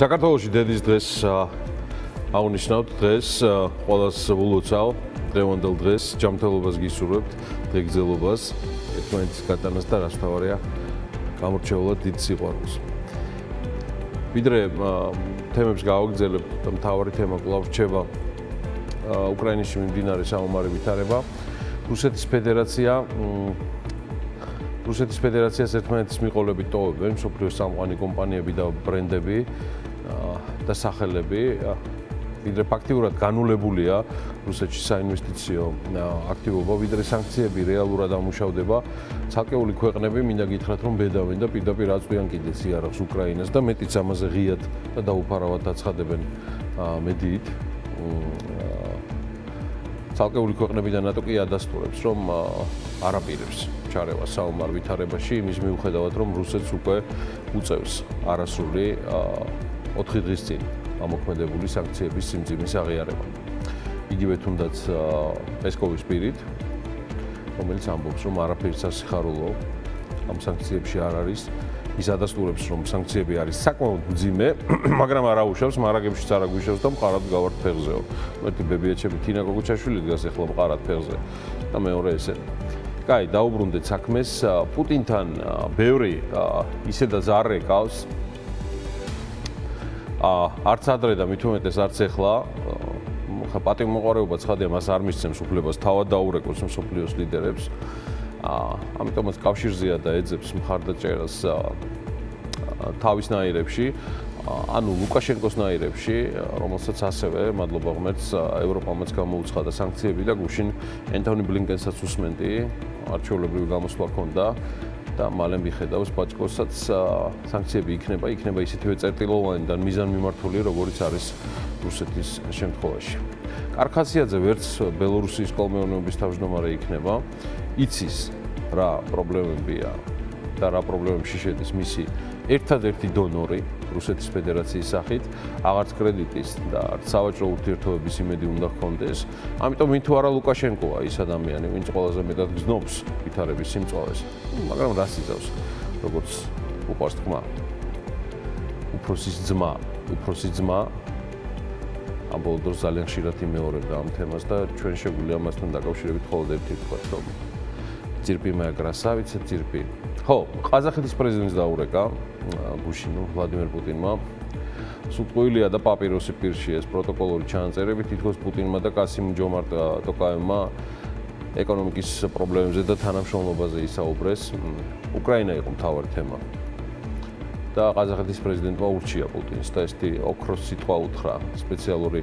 საქართველოსი დედის დღეს აღნიშნავთ დღეს ყოველს ულოცავ დღევანდელ დღეს ჯანმრთელობას გისურვებთ დღეგრძელობას ერთმანეთის გატანას და რაც თავარია გამორჩეულად დიდ სიყვარულს. ვიდრე თემებს გავაგზავნებ და მთავარი თემა კვლავ რჩება უკრაინაში მიმდინარე საომარი ვითარება. რუსეთის ფედერაცია რუსეთის ფედერაციას ერთმანეთის მიყოლებით ტოვებენ სოფლიოს სამყარო კომპანიები და ბრენდები და სახელები ვიდრე ფაქტიურად განულებულია რუსეთში საინვესტიციო აქტივობა, ვიდრე სანქციები რეალურად ამუშავდება, ცალკეული ქვეყნები მინდა გითხრათ, რომ ბედავენ და პირდაპირ აწვიან კიდეც იარაღს უკრაინას და მეტიც ამაზე ღიად და დაუფარავად აცხადებენ მედიით. ცალკეული ქვეყნები და ნატო კი ადასტურებს, რომ არაპირებს ჩარევა საომარ ვითარებაში იმის მიუხედავად, რომ რუსეთს უკვე უწევს არასრული 4 დღის წინ ამოქმედებული სანქციების სიმძიმის აღიარება. იგივე თუნდაც პესკოვის პირით, რომელიც ამბობს, რომ არაფერი სასიხარულო ამ სანქციებში არ არის. ის ადასტურებს, რომ სანქციები არის საკმაოდ მძიმე, მაგრამ არ აუშავს, მარაგებში არ აგვიშავს და მყარად გავართ ფეხზეო. ერთი ბებიაჩები თინა გოგუჩაშვილი დგას ახლა მყარად ფეხზე. და მეორე ესე. კაი, დაუბრუნდეთ საქმეს. პუტინთან ბევრი ისედაც არ რეკავს, არც ადრე და მით უმეტეს არც ახლა ხა პატიმოყარეობა ცხადია მას არ მისცემს უფლებას თავად დაურეკოს მსოფლიოს ლიდერებს. აა ამიტომაც კავშირზეა და ეძებს მხარდაჭერას თავისნაირებში, ანუ ლუკაშენკოს ნაირებში, რომელსაც ასევე მადლობა ღმერთს ევროპამაც გამოუცხადა სანქციები და გუშინ ენტონი ბლინკენსაც უსმენდი, არჩეულებრივი გამოსვლა ჰქონდა. და მალე მიხედავს ბაჭკოსაც სანქციები იქნება, იქნება ისეთივე წერტილოვანი და მიზანმიმართული, როგორიც არის რუსეთის შემთხვევაში. კარხასიაძე ვერც ბელორუსიის კოლმეურნეობის თავმჯდომარე იქნება, იცის რა პრობლემებია და რა პრობლემებში შედის მისი ერთადერთი დონორი რუსეთის ფედერაციის სახით, აღარც კრედიტის და არც სავაჭრო ურთიერთობების იმედი უნდა ჰქონდეს. ამიტომ მით თუ არა ლუკაშენკოა ის ადამიანი, ვინც ყველაზე მეტად გზნობს ვითარების სიმწვავეს, მაგრამ რას იზავს, როგორც უყურს თქმა. უფროსის ძმა, უფროსი ძმა ამ ბოლო დროს ძალიან ხშირად იმეორებდა ამ თემას და ჩვენ შეგვიძლია ამასთან დაკავშირებით მხოლოდ ერთი თქვა, რომ ძირპი მაგრასავიცა ძირპი. ხო, ყაზახეთის პრეზიდენტს დაურეკა გუშინო ვლადიმერ პუტინმა. სულყვილია და პაპიროსი პირში ეს პროტოკოლური ჩანაწერები თითქოს პუტინმა და კასიმ ჯომარტ ტოკაევმა ეკონომიკის პრობლემებზე და თანამშრომლობაზე ისაუბრეს. უკრაინა იყო მთავარი თემა. და ყაზახეთის პრეზიდენტმა ურჩია პუტინს და ესეთი ოქროს სიტყვა უთხრა სპეციალური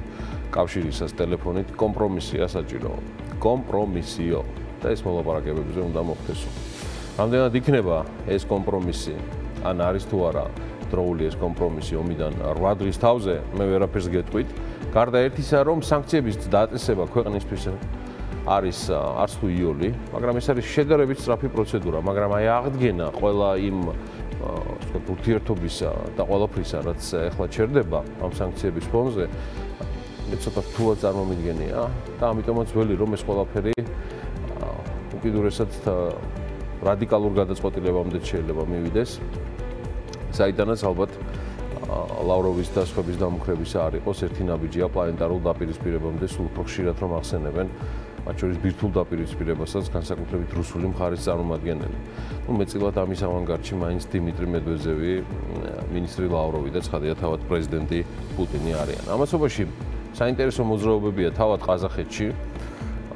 კავშირისას ტელეფონით კომპრომისია საჭირო. კომპრომისიო. და ეს მოლაპარაკებებზე უნდა მოხდესო. რამდენად იქნება ეს კომპრომისი? ან არის თუ არა დროული ეს კომპრომისი ომიდან 8 დღის თავზე, მე ვერაფერს გეტყვით. გარდა ერთისა, რომ სანქციების დაწესება ქვეყნისთვის არის არც თუ იოლი, მაგრამ ეს არის შედარებით სწრაფი პროცედურა, მაგრამ აი აღდგენა ყველა იმ ვთქვათ ურთიერთობისა და ყველაფრისა, რაც ახლა ჩერდება ამ სანქციების ფონზე, მე ცოტა რთულად წარმომიდგენია და ამიტომაც ველი რომ ეს ყველაფერი უკიდურესად რადიკალურ გადაწყვეტილებამდე შეიძლება მივიდეს. საიდანაც ალბათ ლავროვის და სხვების დამუხრების არ იყოს ერთი ნაბიჯია პლანეტარულ დაპირისპირებამდე სულ უფრო ხშირად რომ ახსენებენ მათ შორის ბირთულ დაპირისპირებასაც განსაკუთრებით რუსული მხარის წარმომადგენელი. ნუ მეწილად ამის ავანგარდში მაინც დიმიტრი მედვედევი, მინისტრი ლავროვი და ცხადია თავად პრეზიდენტი პუტინი არიან. ამასობაში საინტერესო მოძრაობებია თავად ყაზახეთში.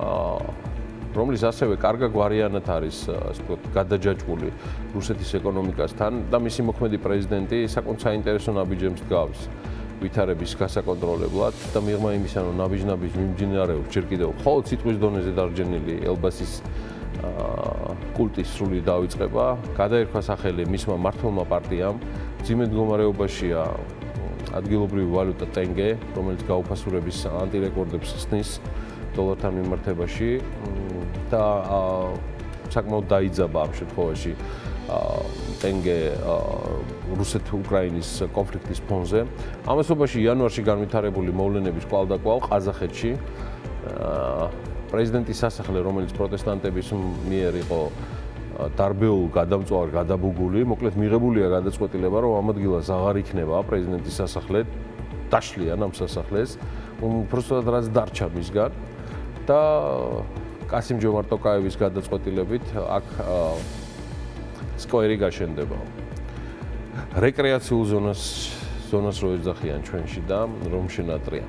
აა რომლის ასევე კარგა გვარიანად არის ასე ვთქვათ გადაჯაჭვული რუსეთის ეკონომიკასთან და მისი მოქმედი პრეზიდენტი საკუთარ საინტერესო ნაბიჯებს დგავს. ვითარების გასაკონტროლებლად და მიღმა იმისა რომ ნაბიჯ-ნაბიჯ მიმდინარეობს ჯერ კიდევ ხოლმე ციტყვის დონეზე დარჯენილი ელბასის კულტის სრული დაიწყება. გადაერქვა სახელი მისმა მართლმა პარტიამ. ძიმედ მდგომარეობაშია ადგილობრივი ვალუტა ტენგე რომელიც გაუფასურების ანტირეკორდებს ხსნის დოლართან მიმართებაში და საკმაოდ დაიძაბა ამ შემთხვევაში ტენგე რუსეთ-უკრაინის კონფლიქტის ფონზე. ამასობაში იანვარში განვითარებული მოვლენების კვალდაკვალ ყაზახეთში პრეზიდენტის სასახლე, რომელიც პროტესტანტების მიერ იყო დარბეულ გადამწვარ გადაბუგული, მოკლედ მიღებულია გადაწყვეტილება, რომ ამ ადგილას აღარ იქნება პრეზიდენტის სასახლე, დაშლიან ამ სასახლეს, უბრალოდ რაც დარჩა მისგან და კასიმ ჯომარ ტოკაევის გადაწყვეტილებით აქ სკვერი გაშენდება. რეკრეაციულ ზონას ზონას რო ეძახიან ჩვენში და რომ შენატრია.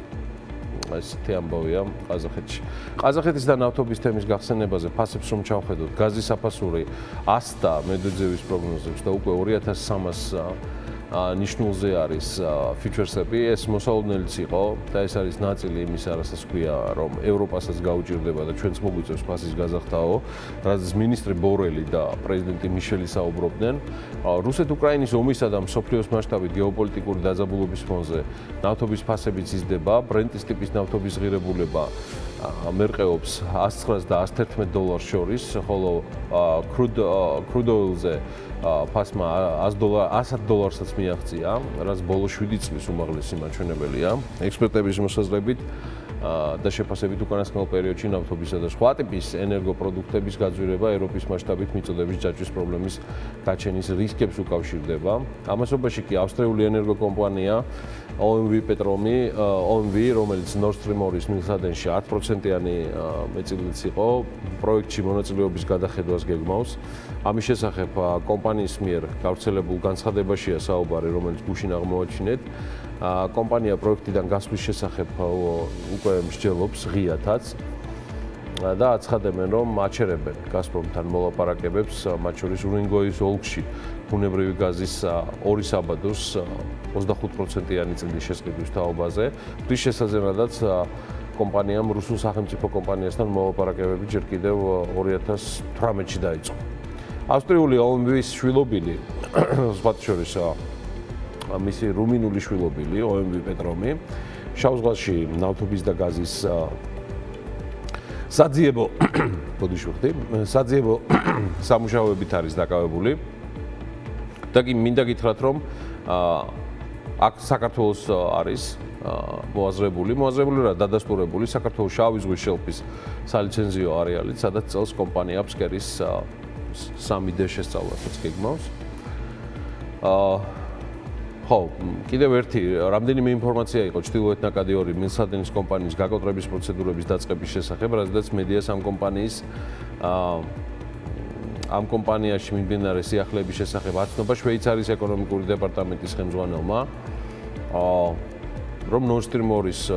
ესეთი ამბავია ყაზახეთში. ყაზახეთის და ნავთობის თემის გახსენებაზე ფასებს რომ ჩავხედოთ, გაზის საფასური 100 და მედვედევის პროგნოზებს და უკვე 2300 ნიშნულზე არის ფიჩერსები, ეს მოსალოდნელიც იყო და ეს არის ნაწილი იმის, რასაც ქვია, რომ ევროპასაც გაუჭirdება და ჩვენც მოგვიწევს ფასის გაზახთაო, რაც მინისტრი ბორელი და პრეზიდენტი მიშელი საუბრობდნენ. რუსეთ-უკრაინის ომისა და მსოფლიოს მასშტაბით გეოპოლიტიკური დაძაბულობის ფონზე ნავთობის ფასები ცისდება, ბრენტის ტიპის ნავთობის ღირებულება მერყეობს 109 და 111 დოლარს შორის, ხოლო კრუდ კრუდოილზე ფასმა 100 დოლარ 100 დოლარსაც მიაღწია, რაც ბოლო 7 წლის უმაღლესი მაჩვენებელია. ექსპერტების მოსაზრებით და შეფასებით უკანასკნელ პერიოდში ნავთობისა და სხვა ტიპის ენერგოპროდუქტების გაძვირება ევროპის მასშტაბით მიწოდების ჯაჭვის პრობლემის გაჩენის რისკებს უკავშირდება. ამასობაში კი ავსტრიული ენერგოკომპანია OMV Petromi, OMV, რომელიც Nord Stream 2-ის მილსადენში 10%-იანი მეწილიც იყო, პროექტში მონაწილეობის გადახედვას გეგმავს. ამის შესახებ კომპანიის მიერ გავრცელებულ განცხადებაშია საუბარი, რომელიც გუშინ აღმოაჩინეთ. კომპანია პროექტიდან გასვლის შესახებ უკვე მსჯელობს ღიათაც და აცხადებენ რომ აჩერებენ გასპრომთან მოლაპარაკებებს მათ შორის ურინგოის ოლქში. ბუნებრივი გაზის ორი საბადოს 25%-იანი წილის შესყიდვის თაობაზე. ფრის შესაძლებლადაც კომპანიამ რუსულ სახელმწიფო კომპანიასთან მოლაპარაკებები ჯერ კიდევ 2018-ში დაიწყო. ავსტრიული ოლმბის შვილობილი სხვა შორის მისი რუმინული შვილობილი OMV Petromi შავზღვაში ნავთობის და გაზის საძიებო ბოდიში ვხდი საძიებო სამუშაოებით არის დაკავებული და კი მინდა გითხრათ რომ აქ საქართველოს არის მოაზრებული მოაზრებული რა დადასტურებული საქართველოს შავი ზღვის შელფის სალიცენზიო არეალით სადაც წელს კომპანია აფსკერის 3D შესწავლასაც გეგმავს. აა ხო, კიდევ ერთი რამდენიმე ინფორმაცია იყო ჩtildeოეთ ნაკადი 2 მილსადენის კომპანიის გაკოტრების პროცედურების დაწყების შესახებ, რადგან მედიას ამ კომპანიის ამ კომპანიაში მიმდინარე სიახლეების შესახებ აცნობა შვეიცარიის ეკონომიკური დეპარტამენტის ხელმძღვანელმა. რომ Nord Stream 2-ის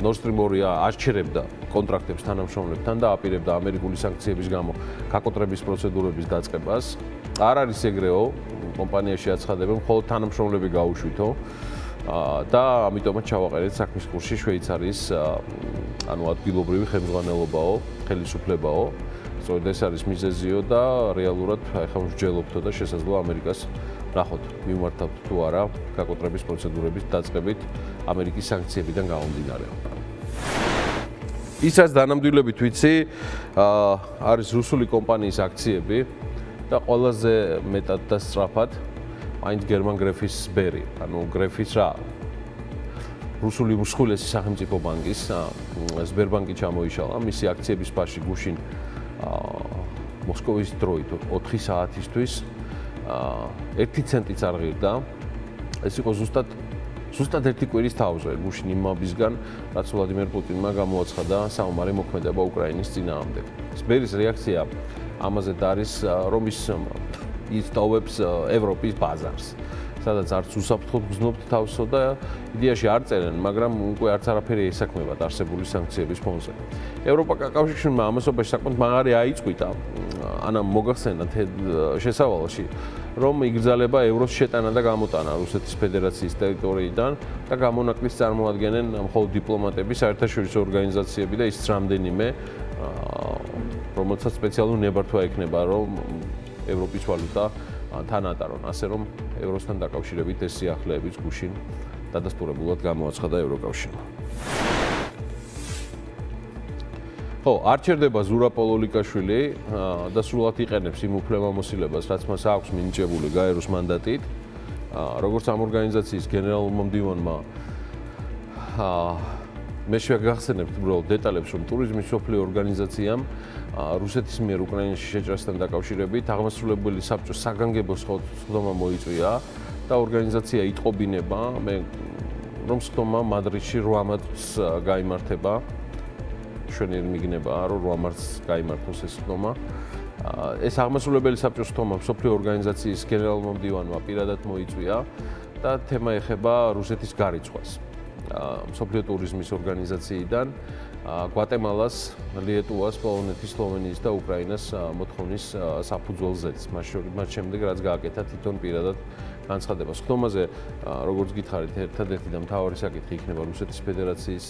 Nord Stream 2 არჩერებდა კონტრაქტებს თანამშრომლებთან და აპირებდა ამერიკული სანქციების გამო გაკოტრების პროცედურების დაწყებას. არ არის ეგრეო, კომპანიაში აცხადებენ, მხოლოდ თანამშრომლები გაუშვითო. და ამიტომაც ჩავაყენეთ საქმის კურსში შვეიცარიის ანუ ადგილობრივი ხელმძღვანელობაო, ხელისუფლებაო. სწორედ ეს არის მიზეზიო და რეალურად ახლა მსჯელობთო და შესაძლოა ამერიკას ნახოთ, მიმართავთ თუ არა გაკოტრების პროცედურების დაწყებით ამერიკის სანქციებიდან გამომდინარე. ისაც დანამდვილებით ვიცი, არის რუსული კომპანიის აქციები, და ყველაზე მეტად და სწრაფად მაინც გერმან გრეფის ბერი, ანუ გრეფის რა? რუსული მსხვილესი სახელმწიფო ბანკის სბერბანკი ჩამოიშალა. მისი აქციების ფაში გუშინ მოსკოვის დროით 4 საათისთვის 1 ცენტიც არ ღირდა. ეს იყო ზუსტად ზუსტად ერთი კვირის თავზე გუშინ იმაბისგან რაც ვლადიმერ პუტინმა გამოაცხადა საომარი მოქმედება უკრაინის წინააღმდეგ. სბერის რეაქცია ამაზე და არის რომ ის ისტოვებს ევროპის ბაზარს სადაც არც უსაფრთხოდ გზნობთ თავსო და იდეაში არ წერენ, მაგრამ უკვე არც არაფერი ესაქმებათ არსებული სანქციების ფონზე. ევროპა კავშირმა ამასობაში საკმაოდ მაგარი აიწყვიტა, ანა მოგახსენათ შესავალში, რომ იგრძალება ევროს შეტანა და გამოტანა რუსეთის ფედერაციის ტერიტორიიდან და გამონაკლისს წარმოადგენენ მხოლოდ დიპლომატები, საერთაშორისო ორგანიზაციები და ის რამდენიმე რომელსაც სპეციალური ნებართვა ექნება, რომ ევროპის ვალუტა თან ატარონ, ასე რომ ევროსთან დაკავშირებით ეს სიახლეებიც გუშინ დადასტურებულად გამოაცხადა ევროკავშირმა. ხო, არჩერდება ზურა პოლოლიკაშვილი და სრულად იყენებს იმ უფლებამოსილებას, რაც მას აქვს მინიჭებული გაეროს მანდატით. როგორც ამ ორგანიზაციის გენერალურმა მდივანმა აა მე შეგახსენებთ უბრალოდ დეტალებს, რომ ტურიზმის სოფლიო ორგანიზაციამ რუსეთის მიერ უკრაინაში შეჭრასთან დაკავშირებით აღმასრულებელი საბჭოს საგანგებო სხდომა მოიწვია და ორგანიზაცია იტყობინება. მე რომ სხდომა მადრიდში 8 მარტს გამართება ჩვენი მიგნება რომ 8 მარტს გამართოს ეს სხდომა. ეს აღმასრულებელი საბჭოს სხდომა სოფლიო ორგანიზაციის გენერალ-მომდივანმა პირადად მოიწვია და თემა ეხება რუსეთის გარიცხვას სოფლიო ტურიზმის ორგანიზაციიდან გვატემალას, ლიეტუას, პოლონეთის, სლოვენიის და უკრაინას მოთხოვნის საფუძველზეც. მათ შემდეგ რაც გააკეთა თვითონ პირადად განცხადება. სხდომაზე როგორც გითხარით, ერთადერთი და მთავარი საკითხი იქნება რუსეთის ფედერაციის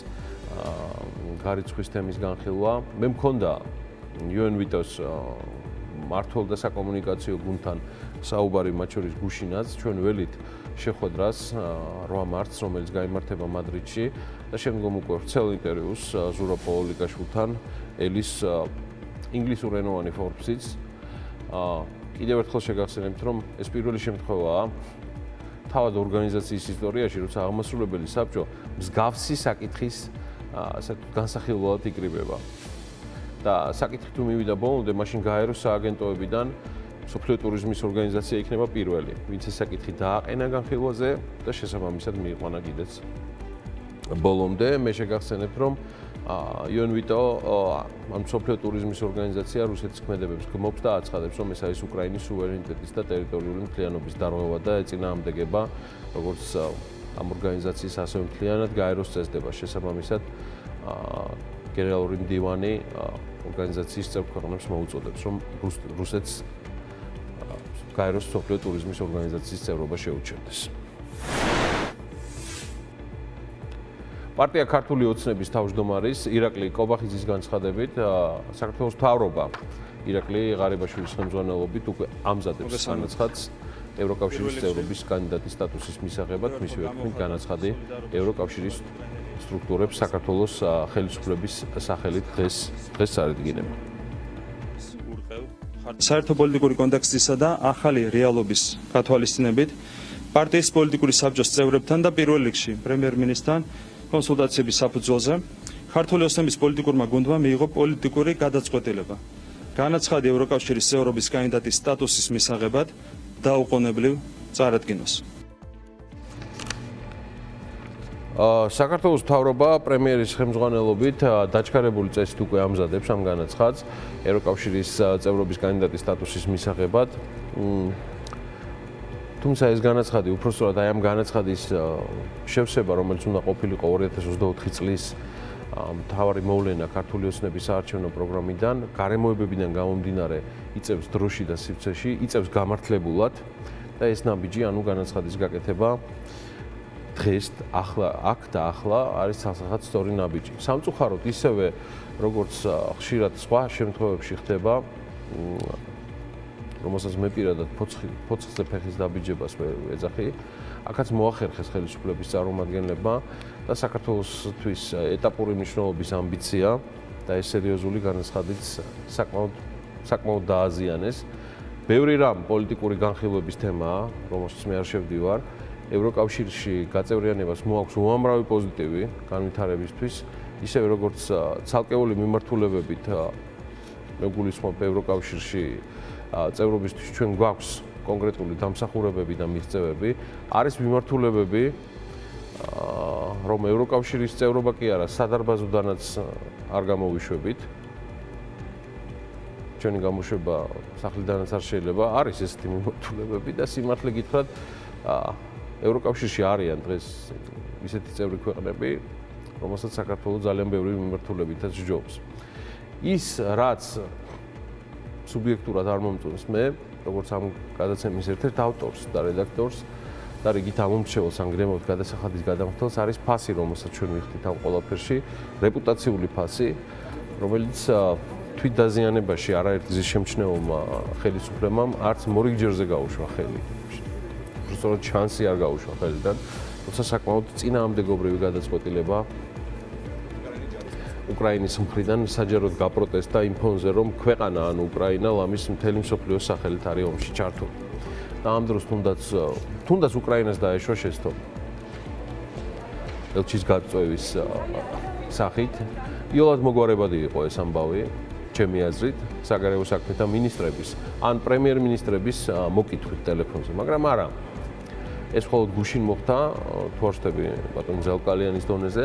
გარიცხვის თემის განხილვა. მე მქონდა UN-ვიტოს მართლ და საკომუნიკაციო გუნდთან საუბარი მათ შორის გუშინაც ჩვენ ველით შეხვედრას 8 მარტს რომელიც გამართება მადრიდში და შემდგომ უკვე ვრცელ ინტერვიუს ზურა პოლიკაშვილთან ელის ინგლისურენოვანი ფორბსიც კიდევ ერთხელ შეგახსენებთ რომ ეს პირველი შემთხვევაა თავად ორგანიზაციის ისტორიაში როცა აღმასრულებელი საბჭო მსგავსი საკითხის ასე განსახილველად იკრიბება. და საკითხი თუ მივიდა ბოლომდე მაშინ გაეროს სააგენტოებიდან სოფლიო ტურიზმის ორგანიზაცია იქნება პირველი, ვინც ეს საკითხი დააყენა განხილვაზე და შესაბამისად მიიყვანა კიდეც. ბოლომდე მე შეგახსენებ, რომ იონვიტო ამ სოფლიო ტურიზმის ორგანიზაცია რუსეთის ქმედებებს გმობს და აცხადებს, რომ ეს არის უკრაინის სუვერენიტეტის და ტერიტორიული მთლიანობის დარღვევა და ეწინააღმდეგება როგორც ამ ორგანიზაციის ასევე მთლიანად გაეროს წესდება შესაბამისად გენერალური მდივანი ორგანიზაციის წევრ ქვეყნებს მოუწოდებს, რომ რუსეთს გაეროს სოფლიო ტურიზმის ორგანიზაციის წევრობა შეუჩერდეს. პარტია ქართული ოცნების თავმჯდომარის ირაკლი კობახიძის განცხადებით საქართველოს თავრობა ირაკლი ღარიბაშვილის ხელმძღვანელობით უკვე ამზადებს განაცხადს ევროკავშირის წევრობის კანდიდატის სტატუსის მისაღებად. მისივე თქმით განაცხადი ევროკავშირის სტრუქტურებს საქართველოს ხელისუფლების სახელით დღეს დღეს წარიდგინება. საერთო პოლიტიკური კონტექსტისა და ახალი რეალობის გათვალისწინებით პარტიის პოლიტიკური საბჭოს წევრებთან და პირველ რიგში პრემიერ-მინისტრთან კონსულტაციების საფუძველზე ქართული ოსნების პოლიტიკურმა გუნდმა მიიღო პოლიტიკური გადაწყვეტილება. განაცხადი ევროკავშირის წევრობის კანდიდატის სტატუსის მისაღებად დაუყოვნებლივ წარადგინოს საქართველოს მთავრობა პრემიერის ხელმძღვანელობით დაჩქარებული წესით უკვე ამზადებს ამ განაცხადს ევროკავშირის წევრობის კანდიდატის სტატუსის მისაღებად. თუმცა ეს განაცხადი უпроსტორად აი ამ განაცხადის შევსება, რომელიც უნდა ყოფილიყო 2024 წლის მთავარი მოვლენა ქართული ოცნების საარჩევნო პროგრამიდან, გარემოებებიდან გამომდინარე იწევს დროში და სივრცეში, იწევს გამართლებულად და ეს ნაბიჯი, ანუ განაცხადის გაკეთება დღეს ახლა აქ და ახლა არის სასახაც სწორი ნაბიჯი. სამწუხაროდ ისევე როგორც ხშირად სხვა შემთხვევებში ხდება რომელსაც მე პირადად ფოცხი ფოცხზე ფეხის დაბიჯებას ეძახი, აქაც მოახერხეს ხელისუფლების წარმომადგენლებმა და საქართველოსთვის ეტაპური მნიშვნელობის ამბიცია და ეს სერიოზული განაცხადიც საკმაოდ საკმაოდ დააზიანეს. ბევრი რამ პოლიტიკური განხილვების თემაა, რომელშიც მე არ შევდივარ. ევროკავშირში გაწევრიანებას მოაქვს უამრავი პოზიტივი განვითარებისთვის, ისევე როგორც ცალკეული მიმართულებებით მეგულისხმობ ევროკავშირში წევრობისთვის ჩვენ გვაქვს კონკრეტული დამსახურებები და მიღწევები, არის მიმართულებები რომ ევროკავშირის წევრობა კი არა, სადარბაზოდანაც არ გამოვიშვებით. ჩვენი გამოშვება სახლიდანაც არ შეიძლება, არის ესეთი მიმართულებები და სიმართლე გითხრათ, ევროკავშირში არიან დღეს ისეთი წევრი ქვეყნები, რომელსაც საქართველოს ძალიან ბევრი მიმართულებითაც ჯობს. ის რაც სუბიექტურად არ მომწონს მე, როგორც ამ გადაცემის ერთ-ერთ ავტორს და რედაქტორს და რიგით ამომრჩეველს ანგრემოთ გადასახადის გადამხდელს არის ფასი, რომელსაც ჩვენ ვიხდით ამ ყველაფერში, რეპუტაციული ფასი, რომელიც თვით დაზიანებაში არაერთი ზის შემჩნეულმა ხელისუფლებამ არც მორიგჯერზე გაუშვა ხელი. უბრალოდ შანსი არ გაუშვა ხელიდან, თუმცა საკმაოდ წინააღმდეგობრივი გადაწყვეტილება უკრაინის მხრიდან საჯაროდ გაპროტესტა იმ ფონზე, რომ ქვეყანა ან უკრაინა ლამის მთელი მსოფლიოს სახელით არის ომში ჩართული. და ამ დროს თუნდაც თუნდაც უკრაინას დაეშვა შეცდომა. ელჩის გაწევის სახით იოლად მოგვარებადი იყო ეს ამბავი ჩემი აზრით საგარეო საქმეთა ministrების ან პრემიერ-მინისტრების მოკითხვით ტელეფონზე მაგრამ არა ეს მხოლოდ გუშინ მოხდა თორშტები ბატონ ზელკალიანის დონეზე.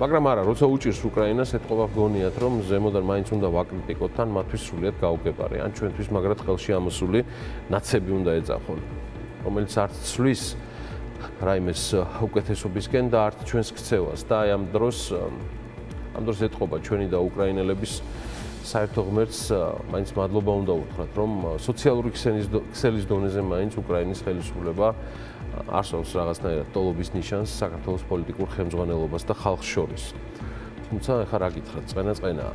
მაგრამ არა როცა უჭირს უკრაინას ეთყობა გონიათ რომ ზემოდან მაინც უნდა ვაკრიტიკოთ თან მათთვის სრულიად გაუგებარი. ან ჩვენთვის მაგრად ხელში ამოსული ნაცები უნდა ეძახონ. რომელიც არც ცვლის რაიმეს უკეთესობისკენ და არც ჩვენს ქცევას. და აი ამ დროს ამ დროს ეთყობა ჩვენი და უკრაინელების საერთო ღმერთს მაინც მადლობა უნდა უთხრათ, რომ სოციალური ქსელის ქსელის დონეზე მაინც უკრაინის ხელისუფლება არსებობს რაღაცნაირად ტოლობის ნიშანს საქართველოს პოლიტიკურ ხელმძღვანელობას და ხალხს შორის. თუმცა ეხა რა გითხრათ, წენა-წენა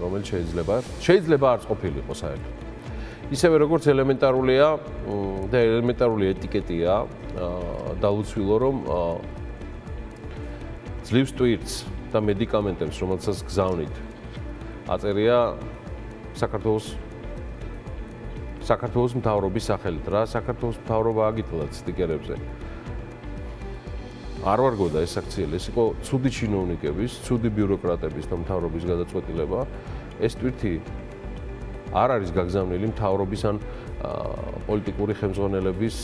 რომელიც შეიძლება შეიძლება არც ყოფილიყო საერთოდ. ისევე როგორც ელემენტარულია და ელემენტარული ეტიკეტია დაუცვილო რომ ძლივს ტვირთს და მედიკამენტებს რომელსაც გზავნით აწერია საქართველოს საქართველოს მთავრობის სახელით რა საქართველოს მთავრობა აგიტლად სტიკერებზე. არ ვარგოდა ეს აქციელი ეს იყო ცუდი ჩინოვნიკების ცუდი ბიუროკრატების და მთავრობის გადაწყვეტილება. ეს თვითი არ არის გაგზავნილი მთავრობის ან პოლიტიკური ხელმძღვანელების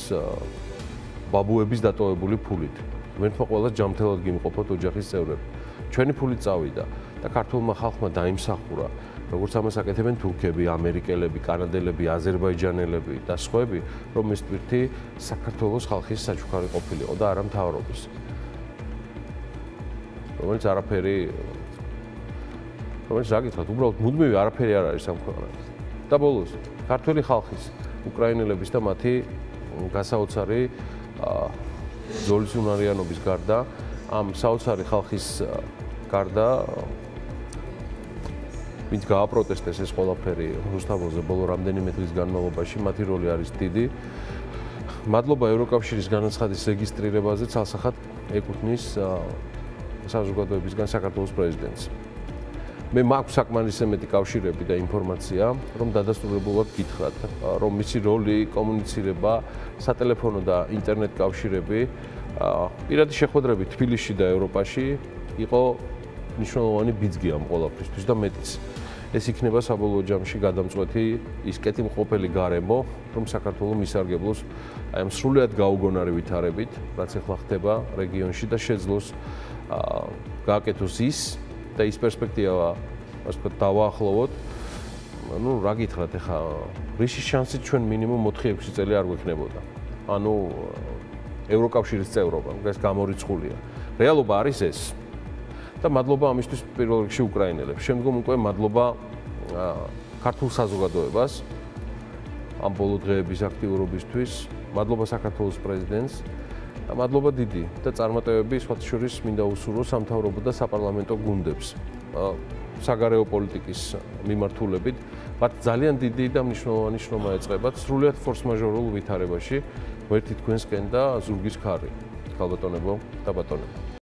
ბაბუების დატოვებული ფულით. მე თვითონ ყველა ჯამთელად გიმყოფოთ ოჯახის წევრები. ჩვენი ფული წავიდა და ქართულმა ხალხმა დაიმსახურა როგორც ამას აკეთებენ თურქები, ამერიკელები, კანადელები, აზერბაიჯანელები და სხვები, რომ ეს თვითი საქართველოს ხალხის საჩუქარი ყოფილიყო და არა მთავრობის. რომელიც არაფერი რომელიც რაგითხრათ, უბრალოდ მუდმივი არაფერი არ არის ამ ქვეყანაში. და ბოლოს, ქართული ხალხის, უკრაინელების და მათი გასაოცარი ზოლის უნარიანობის გარდა ამ საოცარი ხალხის გარდა ვინც გააპროტესტეს ეს ყველაფერი რუსთავოზე ბოლო რამდენიმე დღის განმავლობაში მათი როლი არის დიდი მადლობა ევროკავშირის განაცხადის რეგისტრირებაზე ცალსახად ეკუთვნის საზოგადოებისგან საქართველოს პრეზიდენტს მე მაქვს საკმარისემეტი კავშირები და ინფორმაცია რომ დადასტურებულად გითხრათ რომ მისი როლი კომუნიცირება სატელეფონო და ინტერნეტ კავშირები პირადი შეხვედრები თბილისში და ევროპაში იყო მნიშვნელოვანი ბიძგი ამ ყოლაფრისთვის და მეტიც. ეს იქნება საბოლოო ჯამში გადამწყვეტი ის კეთილმყოფელი გარემო, რომ საქართველოს მისარგებლოს აი ამ სრულიად გაუგონარი ვითარებით, რაც ახლა ხდება რეგიონში და შეძლოს აა გააკეთოს ის და ის პერსპექტივა, ასე ვთქვათ, დავაახლოვოთ. ну, რა გითხრათ ახლა, რიში შანსი ჩვენ მინიმუმ 4-6 წელი არ გვექნებოდა. ანუ ევროკავშირის წევრობა, ეს გამორიცხულია. რეალობა არის ეს. და მადლობა ამისთვის პირველ რიგში უკრაინელებს. შემდგომ უკვე მადლობა ქართულ საზოგადოებას ამ ბოლო დღეების აქტიურობისთვის. მადლობა საქართველოს პრეზიდენტს და მადლობა დიდი და წარმატებები სხვათა შორის მინდა უსურვო სამთავრობო და საპარლამენტო გუნდებს. საგარეო პოლიტიკის მიმართულებით, მათ ძალიან დიდი და მნიშვნელოვანი შრომა ეწევათ სრულიად ფორს-მაჟორულ ვითარებაში, ვერთი თქვენსკენ და ზურგის ქარი. ხალბატონებო და ბატონებო